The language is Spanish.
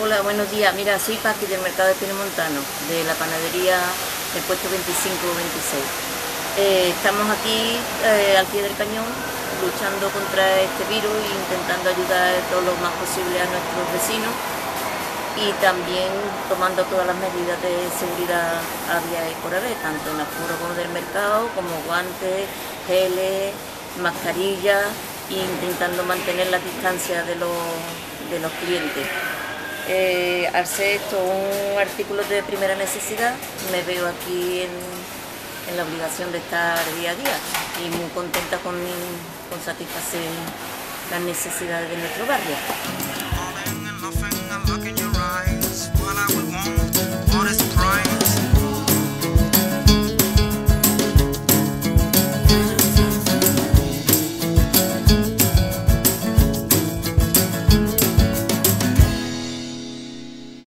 Hola, buenos días. Mira, soy Paqui del Mercado de Piedemontano, de la panadería del puesto 25-26. Eh, estamos aquí eh, al pie del cañón luchando contra este virus e intentando ayudar todo lo más posible a nuestros vecinos y también tomando todas las medidas de seguridad había y por haber, tanto en aforo como del mercado, como guantes, geles, mascarillas e intentando mantener la distancia de los, de los clientes. Eh, al ser esto un artículo de primera necesidad, me veo aquí en, la obligación de estar día a día y muy contenta con, con satisfacer las necesidades de nuestro barrio.